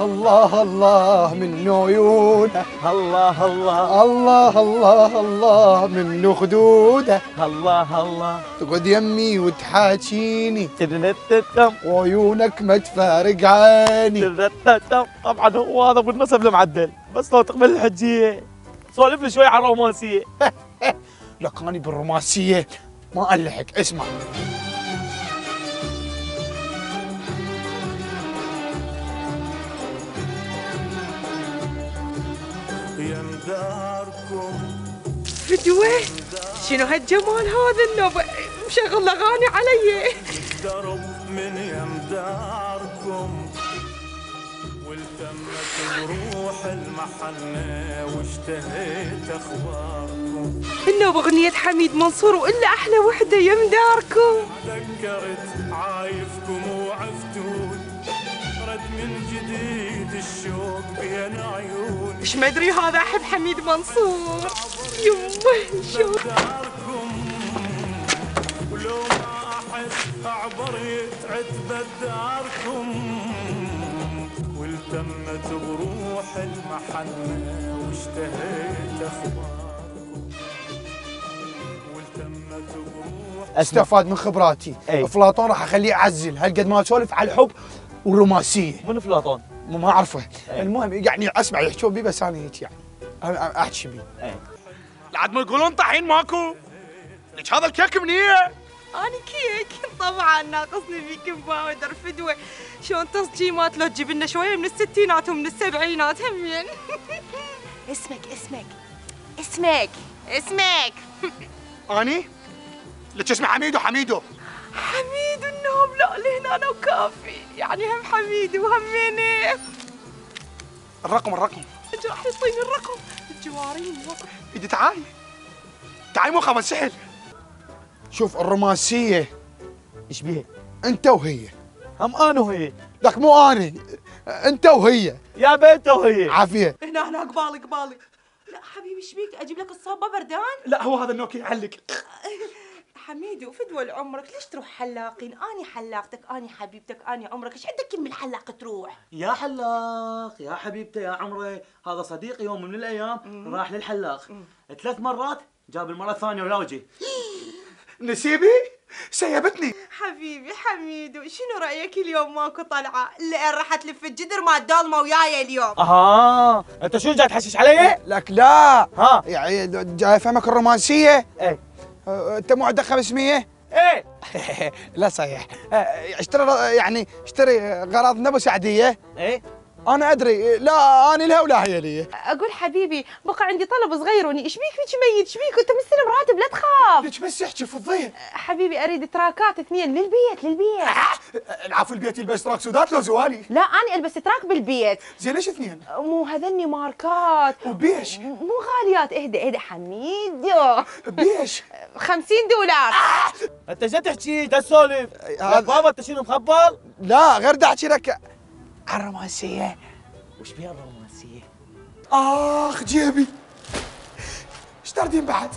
الله الله من عيونه الله الله. الله الله الله من خدوده الله الله. تقعد يمي وتحاكيني. ترتتم. وعيونك ما تفارق عيني ترتتم. طبعا هو هذا أبو النسب المعدل بس لو تقبل الحجية. سولف لي شوي عن الرومانسية. لك أنا بالرومانسية. ما ألحق. اسمع. فدوة؟ شنو هالجمال هذا النوب؟ مشغل أغاني علي. درب من يمداركم. والتمت بروح المحنة واشتهيت أخباركم. النوب أغنية حميد منصور وإلا أحلى وحدة يا مداركم ذكرت عايفكم وعفتون رد من جديد الشوق بين عيوني إيش ما أدري هذا احب حميد منصور. يمه شو؟ داركم ولو ما احس اعبر يتعد بداركم والتمت بروح المحنة واشتهيت اخباركم والتمت بروح استفاد من خبراتي أي. افلاطون راح أخليه يعزل هالقد ما اسولف على الحب والرومانسية. من افلاطون ما ما أعرفه. أي. المهم يعني أسمع يحكون بي بس أنا هيك يعني. أحكي بي. لعد ما يقولون طحين ماكو؟ لك هذا الكيك منيه أنا كيك. طبعا ناقصني فيك باودر فدوة. شلون تصجيمات؟ لو تجيب لنا شوية من الستينات ومن السبعينات همين اسمك اسمك. اسمك. اسمك. أني؟ لك اسمه حميدو حميدو؟ حميد لا لهنا أنا وكافي. يعني هم حميد وهميني. الرقم الرقم. أجي راح يعطيني الرقم الجوارين إيدي تعاي. تعاي مو خمس سهل شوف الرومانسية. إيش بيها؟ أنت وهي. هم أنا وهي. لك مو اني أنت وهي. يا بنت وهي. عافية. هنا هنا قبالي قبالي. لا حبيبي إيش بيك؟ أجيب لك الصوبه بردان لا هو هذا النوكي يعلق. حميدي وفدوى لعمرك ليش تروح حلاقين؟ آني حلاقتك آني حبيبتك آني عمرك إيش عندك من الحلاق تروح؟ يا حلاق يا حبيبتي يا عمري هذا صديقي يوم من الأيام راح للحلاق. ثلاث مرات جاب المرة الثانية ولا وجه نسيبي؟ سيبتني. حبيبي حميدو شنو رأيك اليوم؟ ماكو طلعة. اللي راح تلف الجدر ما الدالمه وياي اليوم. أها. أنت شو جاي تحشش علي؟ لك لا. ها. يعني جاي افهمك الرومانسية؟ إيه. انت مو عندك 500 إيه. لا صحيح. أه، اشتري يعني اشتري غراض نبو سعدية. إيه. أنا أدري. لا أنا لها ولا هي لي. أقول حبيبي بقى عندي طلب صغير وني. إيش بيك؟ فيك ميت. إيش بيك؟ انت مستلم راتب لا تخاف. ليش بس احكي فضيه حبيبي أريد تراكات اثنين للبيت للبيت. العفو البيت يلبس تراك سودات لو زوالي. لا أنا ألبس تراك بالبيت. زين ليش اثنين؟ مو هذني ماركات. وبيش. مو غاليات. اهدى اهدى حميدو بيش. 50 دولار. أنت شو تحكي تسولف. بابا أنت شنو مخبل؟ لا غير دا أحكي لك. الرومانسيه وش بيها الرومانسيه؟ اخ جيبي إيش تردين بعد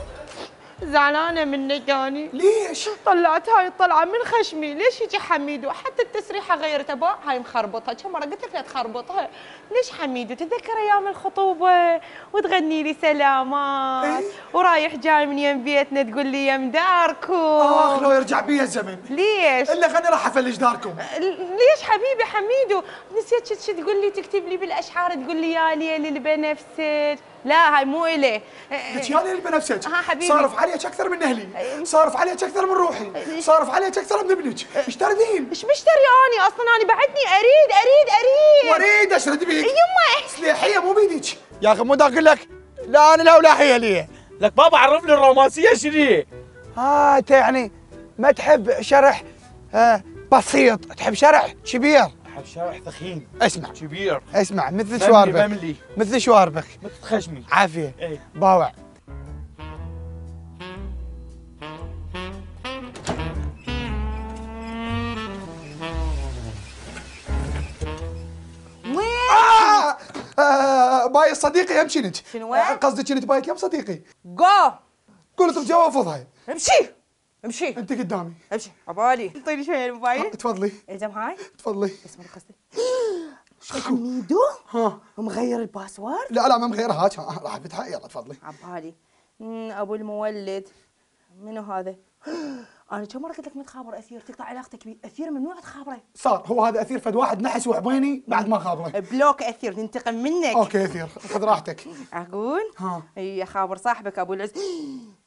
زعلانة منك اني ليش؟ طلعت هاي الطلعة من خشمي. ليش يجي حميدو حتى التسريحة غيرتها با هاي مخربطها كم مرة قلت لك لا تخربطها؟ ليش حميدو تتذكر أيام الخطوبة وتغني لي سلامات. إيه. ورايح جاي من يم بيتنا تقول لي يم داركم. آخ لو يرجع بيا الزمن ليش؟ إلا خلني راح أفلش داركم. ليش حبيبي حميدو نسيت شو- تقول لي تكتب لي بالأشعار تقول لي يا ليل بنفسك. لا هاي مو إلي. لك يا ليل بنفسك. ها حبيبي. صارف عليك أكثر من أهلي. صارف عليك أكثر من روحي. صارف عليك أكثر من ابنك. إيش تردين؟ إيش مشتري اني أصلا؟ أنا بعدني أريد أريد أريد. واريد أشرد بيك. يما سليحيه مو بيدك. يا أخي مو دا أقول لك. لا أنا لا ولا هي لي لك بابا عرفني الرومانسية شنو ها انت يعني ما تحب شرح آه بسيط. تحب شرح كبير؟ أحب شارع ثخين. اسمع. كبير. اسمع مثل شواربك. مثل شواربك. مثل خشمي عافية. إيه. باوع. صديقي يم شنت شنو؟ آه، قصدي كنت بايك يم صديقي؟ جو قلت بجوافضها امشي. امشي. انت قدامي. امشي. عبالي اعطيني شوية الموبايل. تفضلي. الزم هاي تفضلي. اسمع قصدي. حميدو؟ ها. مغير ال password؟ لا لا ما مغيرها. هاك ها، راح افتحها. يلا تفضلي. عبالي ابو المولد. منو هذا؟ أنا كم مرة قلت لك ما تخابر أثير؟ تقطع علاقتك بيه، أثير ممنوع تخابره صار هو هذا أثير فد واحد نحس وحبيني بعد ما خابره block أثير ننتقم منك. okay أثير خذ راحتك. أقول ها. اي خابر صاحبك أبو العز.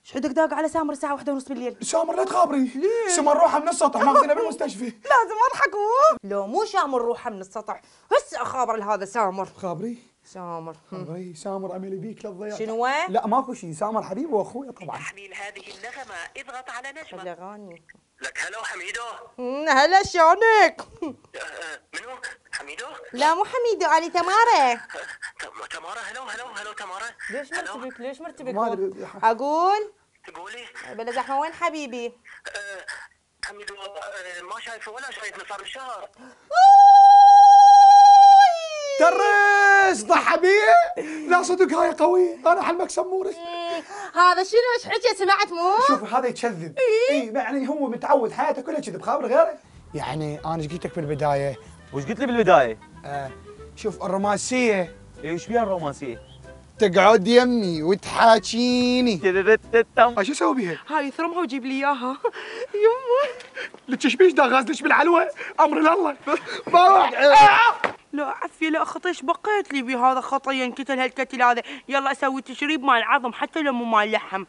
إيش حدك داق على سامر الساعة واحدة ونص بالليل؟ سامر لا تخابري. ليه؟ سمر روحه من السطح ماخذينه بالمستشفى. لازم أضحك. لو مو شامر روحه من السطح. هسه اخابر لهذا سامر. خابري. سامر. هم. خابري سامر املي بيك للضياع شنو؟ لا ماكو شيء سامر حبيبي وأخوي طبعا. تحميل هذه النغمة. اضغط على نجمة. الاغاني لك هلو حميدو. هلا شلونك؟ آه، آه، منو؟ حميدو؟ لا مو حميدو علي تمارة. تم- تمارا هلو هلو هلو تمارا ليش مرتبك؟ ليش مرتبك. أقول؟ تقولي؟ بلا زحمة وين حبيبي؟ آه، حميدو ما شايفه ولا شايف صار الشهر. ترس ضحى بيه لا صدق هاي قوي أنا حلمك سمورك. هذا شنو؟ إيش حكي سمعت مو؟ شوف هذا يكذب. اي يعني هو متعود حياته كلها كذب. خابر غيره؟ يعني أنا إيش قلت لك بالبداية؟ وش قلت لي بالبداية؟ آه شوف الرومانسية. اي وش فيها الرومانسية؟ تقعد يمي وتحاكيني. تم إيش أسوي بيها؟ هاي اثرمها وجيب لي إياها. يمه. لك بيش دا غازلش بالحلوى أمر الله ما راح. لا خطيش بقيت لي بهذا خطيا كتل هالكتل هذا. يلا أسوي تشريب مال عظم حتى لو مو مال لحم.